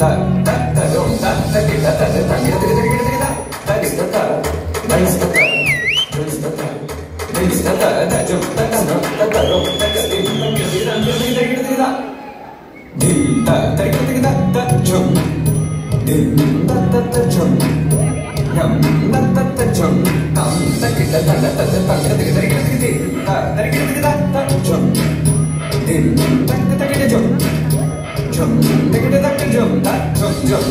தங்கிட்டு தங்கிட்டு தங்கிட்டு தங்கிட்டு தங்கிட்டு தங்கிட்டு Thank Jump, jump.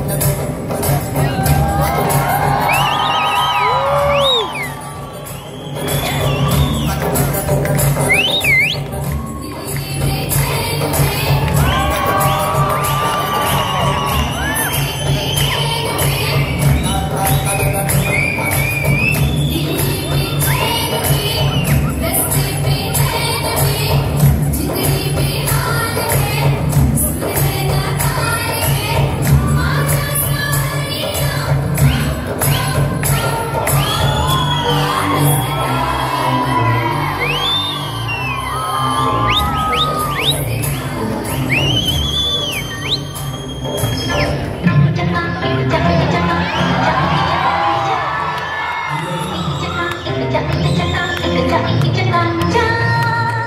Jump,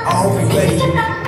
Already.